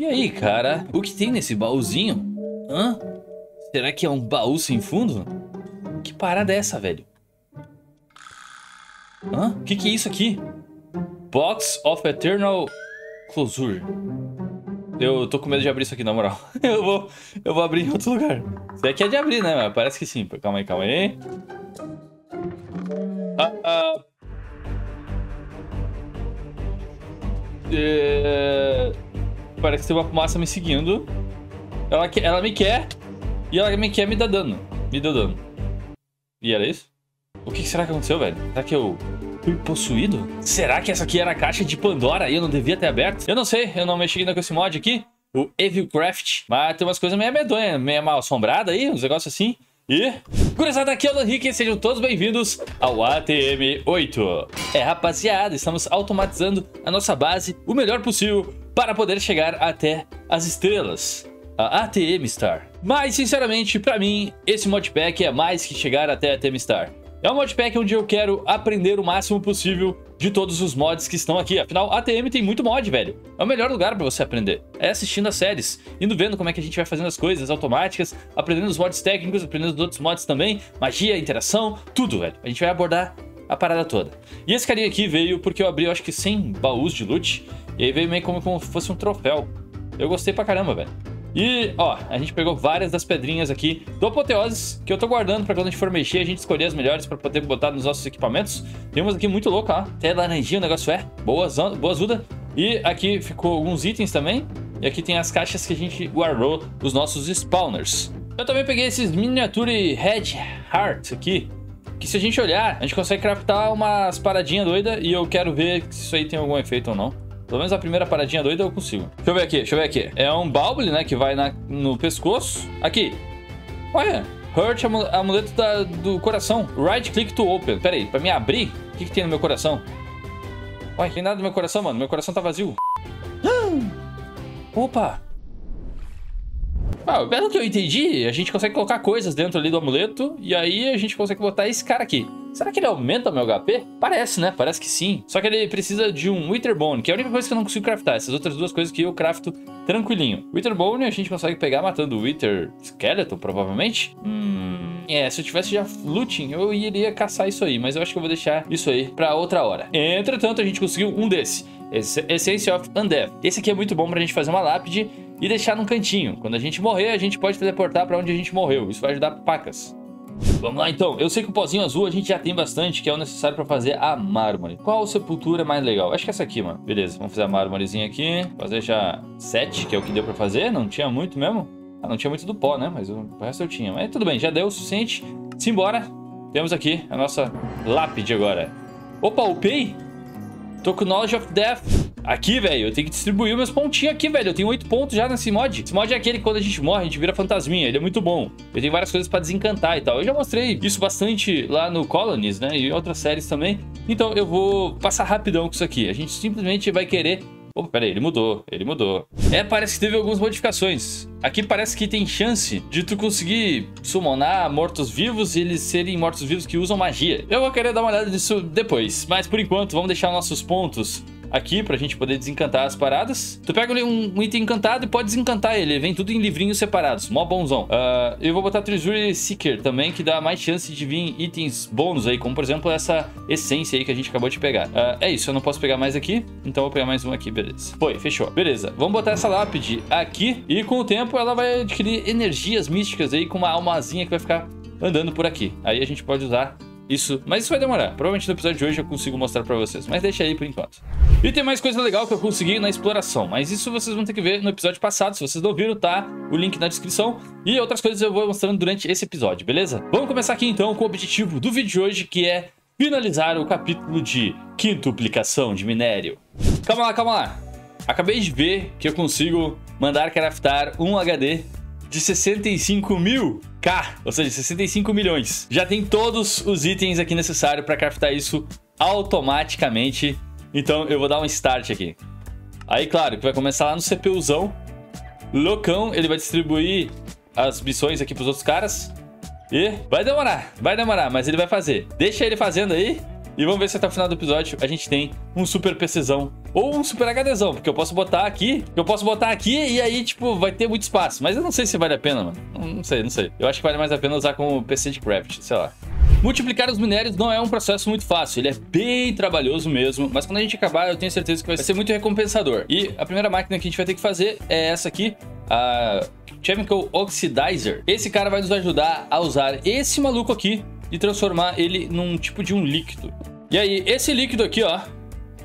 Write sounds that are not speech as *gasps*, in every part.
E aí, cara? O que tem nesse baúzinho? Hã? Será que é um baú sem fundo? Que parada é essa, velho? Hã? O que, que é isso aqui? Box of Eternal Closure. Eu tô com medo de abrir isso aqui, na moral. *laughs* Eu vou, eu vou abrir em outro lugar. Isso aqui é de abrir, né? Parece que sim. Calma aí, calma aí. Ah, ah. É... Parece que tem uma fumaça me seguindo. Ela, quer, ela me quer. E ela me quer me dar dano. Me deu dano. E era isso? O que será que aconteceu, velho? Será que eu fui possuído? Será que essa aqui era a caixa de Pandora e eu não devia ter aberto? Eu não sei, eu não mexi ainda com esse mod aqui. O Evilcraft. Mas tem umas coisas meio medonhas, meio mal assombrada aí, uns negócios assim. E... Gurizada, aqui é o Henrique sejam todos bem-vindos ao ATM8. É, rapaziada, estamos automatizando a nossa base o melhor possível para poder chegar até as estrelas. A ATM Star. Mas, sinceramente, pra mim, esse modpack é mais que chegar até a ATM Star. É um modpack onde eu quero aprender o máximo possível de todos os mods que estão aqui. Afinal, ATM tem muito mod, velho. É o melhor lugar pra você aprender. É assistindo as séries, indo vendo como é que a gente vai fazendo as coisas automáticas, aprendendo os mods técnicos, aprendendo os outros mods também, magia, interação, tudo, velho. A gente vai abordar a parada toda. E esse carinha aqui veio porque eu abri, eu acho que 100 baús de loot, e aí veio meio como, como se fosse um troféu. Eu gostei pra caramba, velho. E, ó, a gente pegou várias das pedrinhas aqui do Apoteoses, que eu tô guardando pra quando a gente for mexer, a gente escolher as melhores pra poder botar nos nossos equipamentos. Tem umas aqui muito loucas, ó. Até laranjinha o negócio é. Boas, boazuda. E aqui ficou alguns itens também. E aqui tem as caixas que a gente guardou dos nossos spawners. Eu também peguei esses Miniature Head Heart aqui. Que se a gente olhar, a gente consegue craftar umas paradinhas doidas. E eu quero ver se isso aí tem algum efeito ou não. Pelo menos a primeira paradinha doida eu consigo. Deixa eu ver aqui, deixa eu ver aqui. É um Balble, né, que vai na, no pescoço. Aqui. Olha, Hurt amuleto da, do coração. Right click to open. Pera aí, pra me abrir, o que, que tem no meu coração? Ué, tem nada no meu coração, mano. Meu coração tá vazio. *gasps* Opa! Ah, pelo que eu entendi, a gente consegue colocar coisas dentro ali do amuleto e aí a gente consegue botar esse cara aqui. Será que ele aumenta o meu HP? Parece, né? Parece que sim. Só que ele precisa de um Witherbone, que é a única coisa que eu não consigo craftar. Essas outras duas coisas que eu crafto tranquilinho. Witherbone a gente consegue pegar matando o Wither Skeleton, provavelmente. Hum... É, se eu tivesse já looting, eu iria caçar isso aí. Mas eu acho que eu vou deixar isso aí pra outra hora. Entretanto, a gente conseguiu um desse. Essence of Undeath. Esse aqui é muito bom pra gente fazer uma lápide e deixar num cantinho. Quando a gente morrer, a gente pode teleportar pra onde a gente morreu. Isso vai ajudar pacas. Vamos lá então, eu sei que o pozinho azul a gente já tem bastante, que é o necessário pra fazer a mármore. Qual sepultura é mais legal? Acho que essa aqui, mano. Beleza, vamos fazer a mármorezinha aqui. Fazer já 7, que é o que deu pra fazer. Não tinha muito mesmo. Ah, não tinha muito do pó, né? Mas o resto eu tinha. Mas tudo bem, já deu o suficiente. Simbora. Temos aqui a nossa lápide agora. Opa, upei? Tô com Knowledge of Death. Aqui, velho, eu tenho que distribuir meus pontinhos aqui, velho. Eu tenho 8 pontos já nesse mod. Esse mod é aquele que quando a gente morre, a gente vira fantasminha. Ele é muito bom. Eu tenho várias coisas pra desencantar e tal. Eu já mostrei isso bastante lá no Colonies, né? E outras séries também. Então eu vou passar rapidão com isso aqui. A gente simplesmente vai querer Opa, pera aí, ele mudou, ele mudou. É, parece que teve algumas modificações. Aqui parece que tem chance de tu conseguir summonar mortos-vivos e eles serem mortos-vivos que usam magia. Eu vou querer dar uma olhada nisso depois, mas por enquanto vamos deixar nossos pontos aqui pra gente poder desencantar as paradas. Tu pega um, um item encantado e pode desencantar ele. Vem tudo em livrinhos separados. Mó bonzão. Uh, eu vou botar Treasury Seeker também, que dá mais chance de vir itens bônus aí, como por exemplo essa essência aí que a gente acabou de pegar. Uh, é isso, eu não posso pegar mais aqui, então eu vou pegar mais um aqui, beleza. Foi, fechou. Beleza, vamos botar essa lápide aqui e com o tempo ela vai adquirir energias místicas aí com uma almazinha que vai ficar andando por aqui. Aí a gente pode usar isso, mas isso vai demorar. Provavelmente no episódio de hoje eu consigo mostrar pra vocês, mas deixa aí por enquanto. E tem mais coisa legal que eu consegui na exploração, mas isso vocês vão ter que ver no episódio passado. Se vocês não viram, tá o link na descrição. E outras coisas eu vou mostrando durante esse episódio, beleza? Vamos começar aqui então com o objetivo do vídeo de hoje, que é finalizar o capítulo de quintuplicação de minério. Calma lá, calma lá. Acabei de ver que eu consigo mandar craftar um HD de 65 mil K, ou seja, 65 milhões. Já tem todos os itens aqui necessários para craftar isso automaticamente. Então eu vou dar um start aqui. Aí, claro, que vai começar lá no CPUzão. Loucão, ele vai distribuir as missões aqui pros outros caras. E vai demorar, vai demorar, mas ele vai fazer. Deixa ele fazendo aí. E vamos ver se até o final do episódio a gente tem um super PCzão ou um Super HDzão, porque eu posso botar aqui, eu posso botar aqui e aí, tipo, vai ter muito espaço. Mas eu não sei se vale a pena, mano. Não, não sei, não sei. Eu acho que vale mais a pena usar com o PC de craft, sei lá. Multiplicar os minérios não é um processo muito fácil, ele é bem trabalhoso mesmo, mas quando a gente acabar eu tenho certeza que vai ser muito recompensador. E a primeira máquina que a gente vai ter que fazer é essa aqui, a Chemical Oxidizer. Esse cara vai nos ajudar a usar esse maluco aqui e transformar ele num tipo de um líquido. E aí, esse líquido aqui, ó,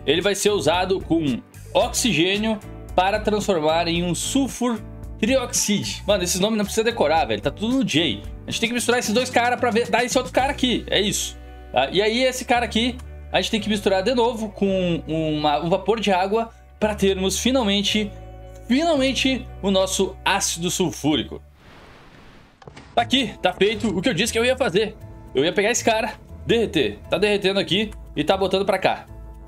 ele vai ser usado com oxigênio para transformar em um sulfur trioxide. Mano, esses nomes não precisa decorar, velho. Tá tudo no J. A gente tem que misturar esses dois caras pra ver, dar esse outro cara aqui. É isso. Tá? E aí, esse cara aqui, a gente tem que misturar de novo com uma, um vapor de água para termos finalmente, finalmente, o nosso ácido sulfúrico. Tá aqui, tá feito o que eu disse que eu ia fazer. Eu ia pegar esse cara, derreter. Tá derretendo aqui e tá botando pra cá.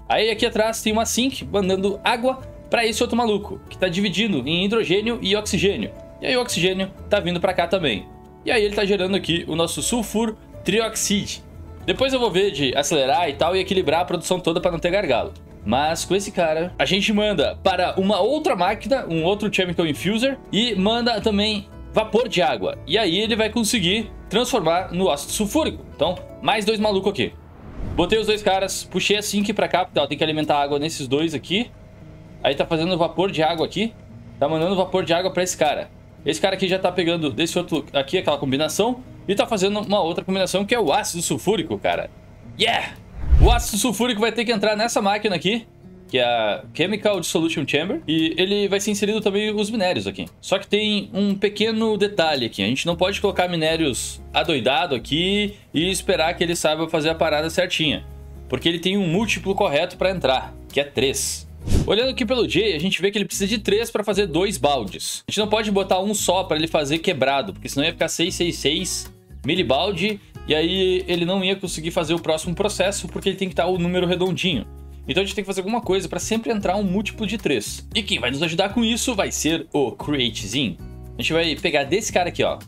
Aí aqui atrás tem uma sink mandando água para esse outro maluco, que tá dividindo em hidrogênio e oxigênio. E aí o oxigênio tá vindo para cá também. E aí ele tá gerando aqui o nosso sulfur trioxide. Depois eu vou ver de acelerar e tal e equilibrar a produção toda para não ter gargalo. Mas com esse cara, a gente manda para uma outra máquina, um outro Chemical Infuser, e manda também vapor de água. E aí ele vai conseguir transformar no ácido sulfúrico. Então, mais dois malucos aqui. Botei os dois caras, puxei a sink pra cá, porque ela tem que alimentar água nesses dois aqui. Aí tá fazendo vapor de água aqui. Tá mandando vapor de água pra esse cara. Esse cara aqui já tá pegando desse outro aqui, aquela combinação. E tá fazendo uma outra combinação que é o ácido sulfúrico, cara. Yeah! O ácido sulfúrico vai ter que entrar nessa máquina aqui que é a Chemical Dissolution Chamber, e ele vai ser inserido também os minérios aqui. Só que tem um pequeno detalhe aqui, a gente não pode colocar minérios adoidado aqui e esperar que ele saiba fazer a parada certinha, porque ele tem um múltiplo correto para entrar, que é 3. Olhando aqui pelo J, a gente vê que ele precisa de 3 para fazer dois baldes. A gente não pode botar um só para ele fazer quebrado, porque senão ia ficar 666 milibalde, e aí ele não ia conseguir fazer o próximo processo, porque ele tem que estar o número redondinho. Então a gente tem que fazer alguma coisa para sempre entrar um múltiplo de 3. E quem vai nos ajudar com isso vai ser o CreateZin. A gente vai pegar desse cara aqui, ó,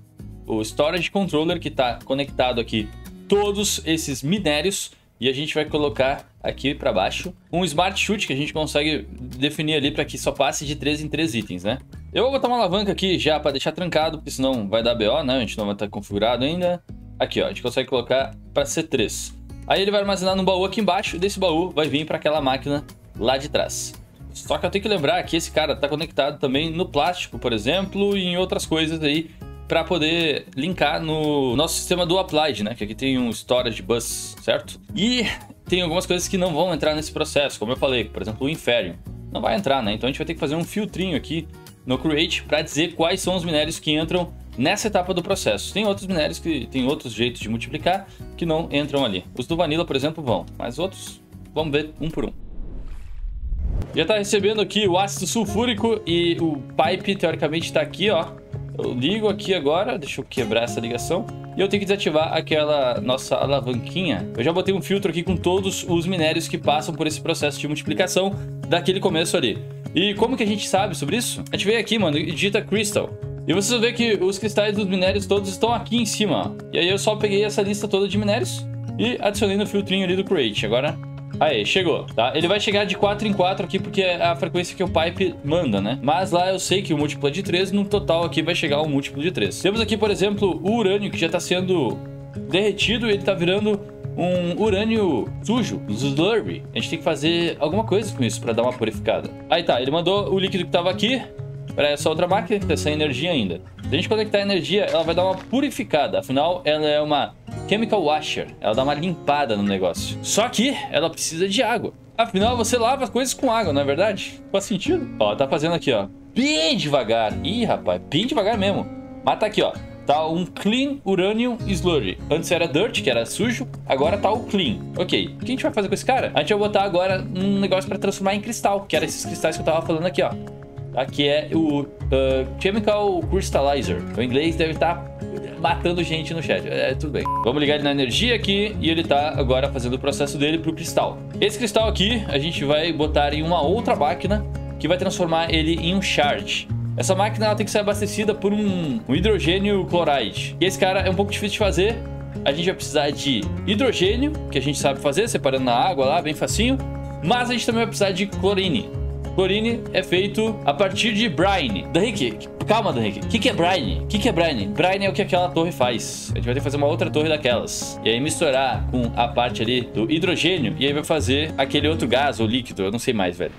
o Storage Controller que está conectado aqui todos esses minérios e a gente vai colocar aqui para baixo um Smart Shoot que a gente consegue definir ali para que só passe de 3 em 3 itens, né? Eu vou botar uma alavanca aqui já para deixar trancado, porque senão vai dar BO, né? A gente não vai estar configurado ainda. Aqui, ó, a gente consegue colocar para ser 3. Aí ele vai armazenar no baú aqui embaixo e desse baú vai vir para aquela máquina lá de trás. Só que eu tenho que lembrar que esse cara está conectado também no plástico, por exemplo, e em outras coisas aí para poder linkar no nosso sistema do Applied, né? Que aqui tem um storage bus, certo? E tem algumas coisas que não vão entrar nesse processo, como eu falei, por exemplo, o Inferium. Não vai entrar, né? Então a gente vai ter que fazer um filtrinho aqui no Create para dizer quais são os minérios que entram nessa etapa do processo. Tem outros minérios que tem outros jeitos de multiplicar que não entram ali. Os do Vanilla, por exemplo, vão, mas outros vamos ver um por um. Já está recebendo aqui o ácido sulfúrico e o pipe teoricamente está aqui, ó. Eu ligo aqui agora, deixa eu quebrar essa ligação. E eu tenho que desativar aquela nossa alavanquinha. Eu já botei um filtro aqui com todos os minérios que passam por esse processo de multiplicação daquele começo ali. E como que a gente sabe sobre isso? A gente veio aqui, mano, e digita Crystal. E você vê que os cristais dos minérios todos estão aqui em cima. Ó. E aí eu só peguei essa lista toda de minérios e adicionei no filtrinho ali do Create. Agora, aí, chegou, tá? Ele vai chegar de 4 em 4 aqui porque é a frequência que o pipe manda, né? Mas lá eu sei que o múltiplo é de 3, no total aqui vai chegar um múltiplo de 3. Temos aqui, por exemplo, o urânio que já está sendo derretido e ele está virando um urânio sujo, slurry. A gente tem que fazer alguma coisa com isso para dar uma purificada. Aí tá, ele mandou o líquido que estava aqui, para essa outra máquina está sem energia ainda. Se a gente conectar a energia, ela vai dar uma purificada. Afinal, ela é uma chemical washer. Ela dá uma limpada no negócio. Só que ela precisa de água. Afinal, você lava as coisas com água, não é verdade? Faz sentido? Ó, tá fazendo aqui, ó. Bem devagar. Ih, rapaz, bem devagar mesmo. Mas tá aqui, ó. Tá um Clean Uranium Slurry. Antes era Dirt, que era sujo. Agora tá o Clean. Ok. O que a gente vai fazer com esse cara? A gente vai botar agora um negócio para transformar em cristal. Que era esses cristais que eu tava falando aqui, ó tá? que é o uh, Chemical Crystallizer. O inglês deve estar tá matando gente no chat. É, tudo bem. Vamos ligar ele na energia aqui e ele tá agora fazendo o processo dele pro cristal. Esse cristal aqui a gente vai botar em uma outra máquina que vai transformar ele em um shard. Essa máquina ela tem que ser abastecida por um, um hidrogênio chloride. E esse cara é um pouco difícil de fazer. A gente vai precisar de hidrogênio, que a gente sabe fazer, separando na água lá, bem facinho Mas a gente também vai precisar de clorine. Chlorine é feito a partir de brine. Da Rick, calma, da Rick. O que, que é brine? O que, que é brine? Brine é o que aquela torre faz. A gente vai ter que fazer uma outra torre daquelas. E aí misturar com a parte ali do hidrogênio. E aí vai fazer aquele outro gás ou líquido. Eu não sei mais, velho.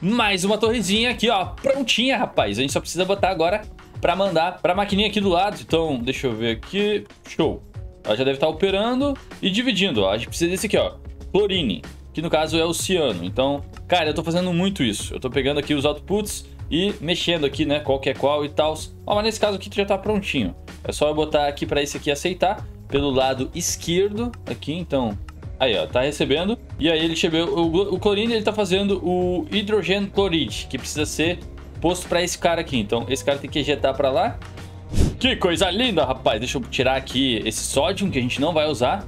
Mais uma torrezinha aqui, ó. Prontinha, rapaz. A gente só precisa botar agora pra mandar pra maquininha aqui do lado. Então, deixa eu ver aqui. Show. Ela já deve estar operando e dividindo, ó. A gente precisa desse aqui, ó. Chlorine que no caso é o ciano. Então, cara, eu tô fazendo muito isso. Eu tô pegando aqui os outputs e mexendo aqui, né, qual que é qual e tal. mas nesse caso aqui já tá prontinho. É só eu botar aqui para esse aqui aceitar pelo lado esquerdo aqui, então... Aí, ó, tá recebendo. E aí ele recebeu o, o clorine, ele tá fazendo o hidrogênio cloride, que precisa ser posto para esse cara aqui. Então, esse cara tem que ejetar para lá. Que coisa linda, rapaz. Deixa eu tirar aqui esse sódio que a gente não vai usar.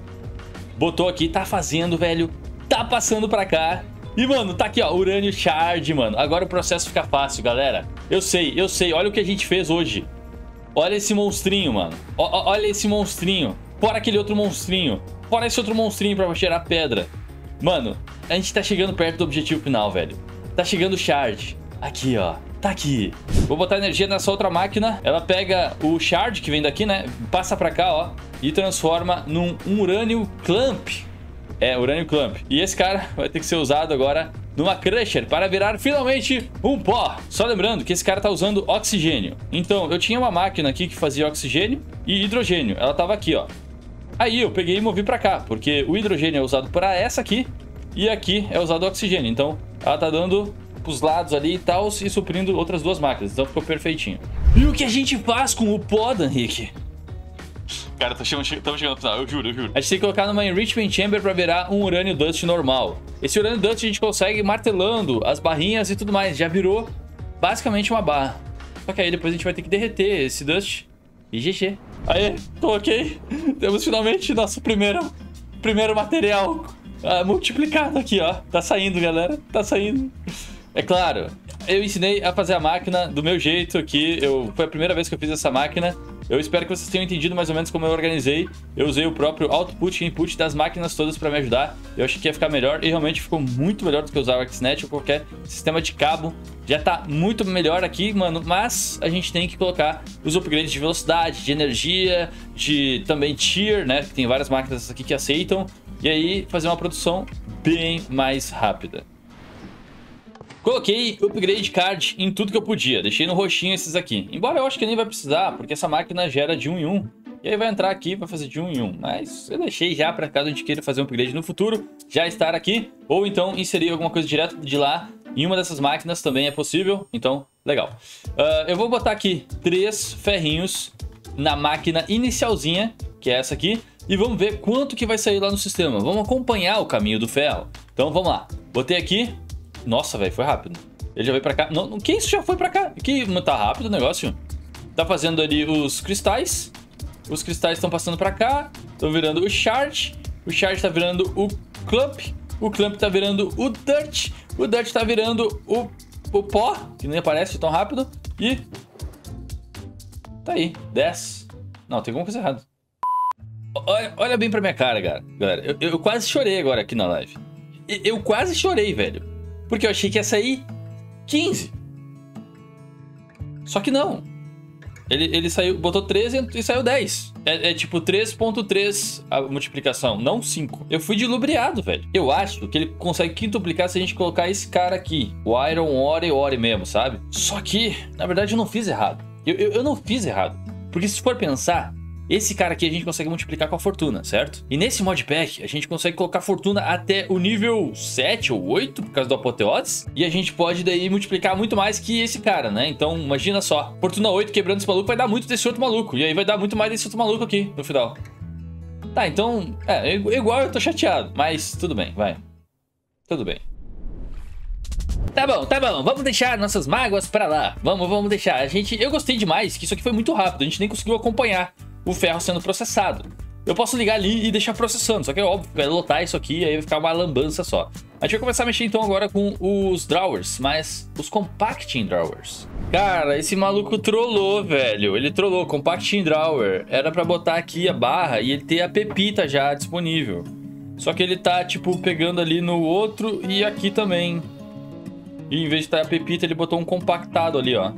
Botou aqui, tá fazendo, velho, tá passando pra cá. E, mano, tá aqui, ó, urânio shard, mano. Agora o processo fica fácil, galera. Eu sei, eu sei. Olha o que a gente fez hoje. Olha esse monstrinho, mano. O, olha esse monstrinho. Fora aquele outro monstrinho. Fora esse outro monstrinho pra gerar pedra. Mano, a gente tá chegando perto do objetivo final, velho. Tá chegando o shard. Aqui, ó. Tá aqui. Vou botar energia nessa outra máquina. Ela pega o shard que vem daqui, né? Passa pra cá, ó. E transforma num urânio clamp. É, Urânio Clamp. E esse cara vai ter que ser usado agora numa Crusher para virar finalmente um pó. Só lembrando que esse cara tá usando oxigênio. Então, eu tinha uma máquina aqui que fazia oxigênio e hidrogênio. Ela tava aqui, ó. Aí eu peguei e movi para cá, porque o hidrogênio é usado para essa aqui e aqui é usado oxigênio. Então, ela tá dando pros lados ali e tal e suprindo outras duas máquinas. Então ficou perfeitinho. E o que a gente faz com o pó, Dan Henrique? Cara, estamos chegando, chegando no final, eu juro, eu juro. A gente tem que colocar numa Enrichment Chamber pra virar um Urânio Dust normal. Esse Urânio Dust a gente consegue martelando as barrinhas e tudo mais. Já virou basicamente uma barra. Só que aí depois a gente vai ter que derreter esse Dust. E GG. Aí, coloquei. *laughs* Temos finalmente nosso primeiro, primeiro material uh, multiplicado aqui, ó. Tá saindo, galera. Tá saindo. É claro, eu ensinei a fazer a máquina do meu jeito aqui. Eu, foi a primeira vez que eu fiz essa máquina. Eu espero que vocês tenham entendido mais ou menos como eu organizei. Eu usei o próprio output e input das máquinas todas para me ajudar. Eu achei que ia ficar melhor e realmente ficou muito melhor do que usar o XNet ou qualquer sistema de cabo. Já tá muito melhor aqui, mano, mas a gente tem que colocar os upgrades de velocidade, de energia, de também tier, né? Tem várias máquinas aqui que aceitam. E aí fazer uma produção bem mais rápida. Coloquei upgrade card em tudo que eu podia. Deixei no roxinho esses aqui. Embora eu acho que nem vai precisar, porque essa máquina gera de um em um. E aí vai entrar aqui para fazer de um em um. Mas eu deixei já para caso a gente queira fazer um upgrade no futuro, já estar aqui. Ou então inserir alguma coisa direto de lá em uma dessas máquinas também é possível. Então, legal. Uh, eu vou botar aqui três ferrinhos na máquina inicialzinha, que é essa aqui. E vamos ver quanto que vai sair lá no sistema. Vamos acompanhar o caminho do ferro. Então vamos lá. Botei aqui nossa, velho, foi rápido. Ele já veio pra cá. Não, que isso? Já foi pra cá. Que tá rápido o negócio. Tá fazendo ali os cristais. Os cristais estão passando pra cá. Estão virando o shard. O shard tá virando o clump. O clump tá virando o dirt. O dirt tá virando o, o pó, que nem aparece tão rápido. E... Tá aí, 10. Não, tem alguma coisa errada. Olha, olha bem pra minha cara, cara. galera. Eu, eu quase chorei agora aqui na live. Eu quase chorei, velho. Porque eu achei que ia sair 15. Só que não. Ele, ele saiu, botou 13 e saiu 10. É, é tipo 3.3 a multiplicação, não 5. Eu fui dilubriado, velho. Eu acho que ele consegue quintuplicar se a gente colocar esse cara aqui. O Iron Ore Ore mesmo, sabe? Só que, na verdade, eu não fiz errado. Eu, eu, eu não fiz errado. Porque se for pensar, esse cara aqui a gente consegue multiplicar com a fortuna, certo? E nesse modpack a gente consegue colocar fortuna até o nível 7 ou 8 por causa do apoteose. E a gente pode daí multiplicar muito mais que esse cara, né? Então imagina só, fortuna 8 quebrando esse maluco vai dar muito desse outro maluco. E aí vai dar muito mais desse outro maluco aqui no final. Tá, então, é, igual eu tô chateado, mas tudo bem, vai. Tudo bem. Tá bom, tá bom. Vamos deixar nossas mágoas pra lá. Vamos, vamos deixar. A gente, eu gostei demais que isso aqui foi muito rápido. A gente nem conseguiu acompanhar o ferro sendo processado. Eu posso ligar ali e deixar processando, só que é óbvio, vai lotar isso aqui aí vai ficar uma lambança só. A gente vai começar a mexer então agora com os drawers, mas os compacting drawers. Cara, esse maluco trollou, velho. Ele trollou, compacting drawer. Era pra botar aqui a barra e ele ter a pepita já disponível. Só que ele tá, tipo, pegando ali no outro e aqui também. E em vez de estar a pepita, ele botou um compactado ali, ó.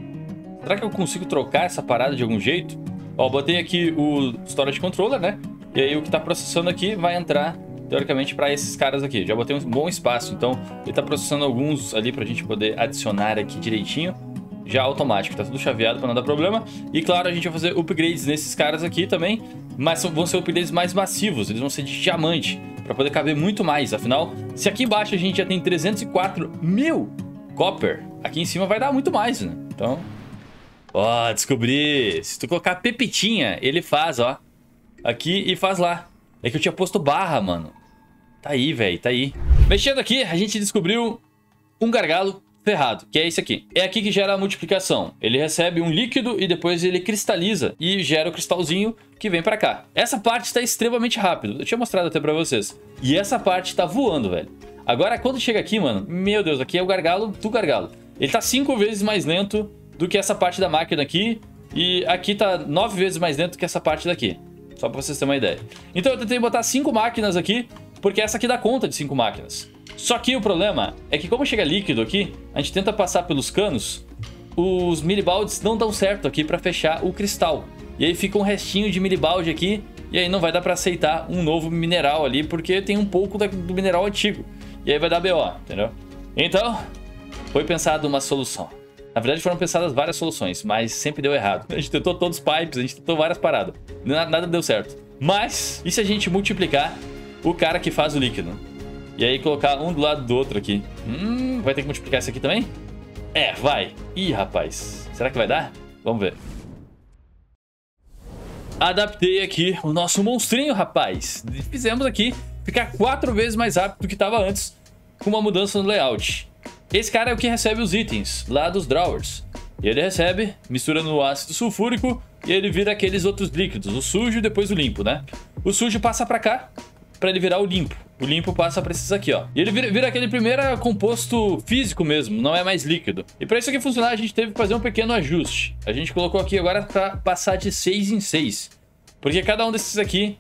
Será que eu consigo trocar essa parada de algum jeito? Ó, botei aqui o storage controller, né? E aí o que tá processando aqui vai entrar, teoricamente, para esses caras aqui. Já botei um bom espaço, então ele tá processando alguns ali pra gente poder adicionar aqui direitinho. Já automático, tá tudo chaveado para não dar problema. E claro, a gente vai fazer upgrades nesses caras aqui também, mas vão ser upgrades mais massivos, eles vão ser de diamante, para poder caber muito mais. Afinal, se aqui embaixo a gente já tem 304 mil copper, aqui em cima vai dar muito mais, né? Então, ó, descobri. Se tu colocar pepitinha, ele faz, ó, aqui e faz lá. É que eu tinha posto barra, mano. Tá aí, velho, tá aí. Mexendo aqui, a gente descobriu um gargalo ferrado, que é esse aqui. É aqui que gera a multiplicação. Ele recebe um líquido e depois ele cristaliza e gera o cristalzinho que vem pra cá. Essa parte está extremamente rápido. Eu tinha mostrado até pra vocês. E essa parte tá voando, velho. Agora, quando chega aqui, mano, meu Deus, aqui é o gargalo do gargalo. Ele tá cinco vezes mais lento do que essa parte da máquina aqui. E aqui tá nove vezes mais lento que essa parte daqui. Só pra vocês terem uma ideia. Então eu tentei botar cinco máquinas aqui, porque essa aqui dá conta de cinco máquinas. Só que o problema é que como chega líquido aqui, a gente tenta passar pelos canos, os milibaldes não dão certo aqui para fechar o cristal. E aí fica um restinho de milibalde aqui, e aí não vai dar para aceitar um novo mineral ali, porque tem um pouco do mineral antigo. E aí vai dar BO, entendeu? Então, foi pensada uma solução. Na verdade foram pensadas várias soluções, mas sempre deu errado. A gente tentou todos os pipes, a gente tentou várias paradas. Nada, nada deu certo. Mas, e se a gente multiplicar o cara que faz o líquido? E aí colocar um do lado do outro aqui. Hum, vai ter que multiplicar isso aqui também? É, vai. Ih, rapaz. Será que vai dar? Vamos ver. Adaptei aqui o nosso monstrinho, rapaz. Fizemos aqui ficar quatro vezes mais rápido do que estava antes, com uma mudança no layout. Esse cara é o que recebe os itens, lá dos drawers. E ele recebe, mistura no ácido sulfúrico, e ele vira aqueles outros líquidos, o sujo e depois o limpo, né? O sujo passa para cá, para ele virar o limpo. O limpo passa para esses aqui, ó. E ele vira, vira, aquele primeiro composto físico mesmo, não é mais líquido. E para isso aqui funcionar, a gente teve que fazer um pequeno ajuste. A gente colocou aqui agora para passar de 6 em 6. Porque cada um desses aqui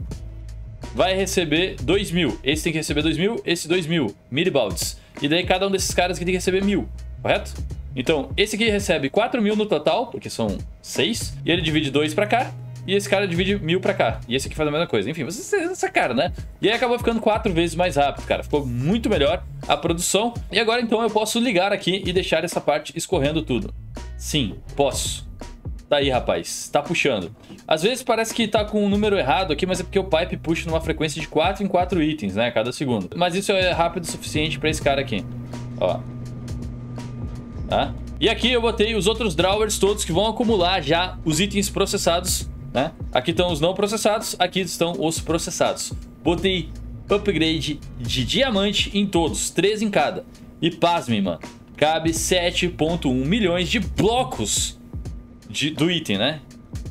vai receber 2 mil. Esse tem que receber 2 mil, esse 2 mil, milibaldes. E daí cada um desses caras aqui tem que receber mil, correto? Então, esse aqui recebe 4 mil no total, porque são 6. E ele divide 2 para cá e esse cara divide mil pra cá. E esse aqui faz a mesma coisa. Enfim, vocês essa cara, né? E aí acabou ficando quatro vezes mais rápido, cara. Ficou muito melhor a produção. E agora, então, eu posso ligar aqui e deixar essa parte escorrendo tudo. Sim, posso. Tá aí, rapaz. Tá puxando. Às vezes parece que tá com um número errado aqui, mas é porque o pipe puxa numa frequência de 4 em 4 itens, né? Cada segundo. Mas isso é rápido o suficiente pra esse cara aqui. Ó. Tá? E aqui eu botei os outros drawers todos que vão acumular já os itens processados né? Aqui estão os não processados, aqui estão os processados. Botei upgrade de diamante em todos, 3 em cada. E pasmem, mano, cabe 7.1 milhões de blocos de, do item, né?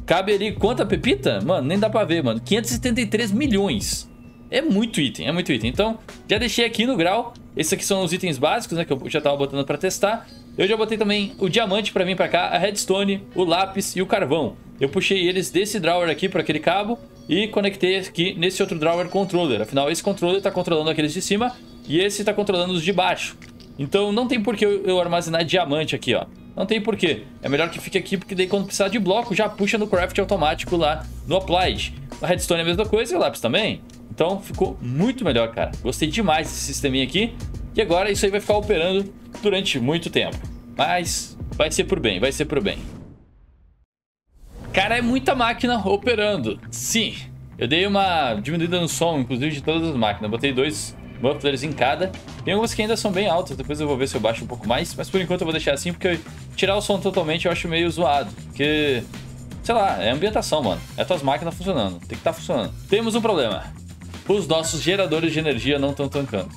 Cabe ali quanta pepita? Mano, nem dá pra ver, mano. 573 milhões. É muito item, é muito item. Então, já deixei aqui no grau. Esses aqui são os itens básicos, né? Que eu já tava botando pra testar. Eu já botei também o diamante pra vir pra cá, a redstone, o lápis e o carvão. Eu puxei eles desse drawer aqui para aquele cabo e conectei aqui nesse outro drawer controller. Afinal, esse controller está controlando aqueles de cima e esse está controlando os de baixo. Então não tem por que eu armazenar diamante aqui, ó. Não tem porquê. É melhor que fique aqui, porque daí quando precisar de bloco, já puxa no craft automático lá no Applied. A redstone é a mesma coisa e o lápis também. Então ficou muito melhor, cara. Gostei demais desse sisteminha aqui. E agora isso aí vai ficar operando durante muito tempo. Mas vai ser por bem, vai ser por bem. Cara, é muita máquina operando. Sim, eu dei uma diminuída no som, inclusive de todas as máquinas. Botei dois mufflers em cada. Tem algumas que ainda são bem altas, depois eu vou ver se eu baixo um pouco mais. Mas por enquanto eu vou deixar assim, porque tirar o som totalmente eu acho meio zoado. Porque, sei lá, é ambientação, mano. É tuas máquinas funcionando, tem que estar tá funcionando. Temos um problema. Os nossos geradores de energia não estão tancando.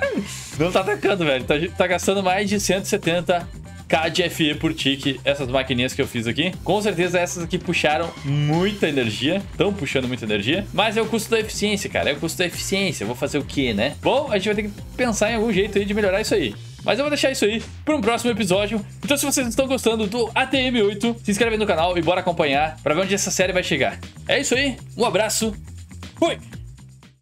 *laughs* Não tá tancando, velho. Tá, tá gastando mais de 170 K de FE por tique, essas maquininhas que eu fiz aqui. Com certeza essas aqui puxaram muita energia, estão puxando muita energia, mas é o custo da eficiência, cara, é o custo da eficiência. Vou fazer o quê, né? Bom, a gente vai ter que pensar em algum jeito aí de melhorar isso aí. Mas eu vou deixar isso aí para um próximo episódio. Então se vocês estão gostando do ATM8, se inscreve no canal e bora acompanhar para ver onde essa série vai chegar. É isso aí, um abraço, fui!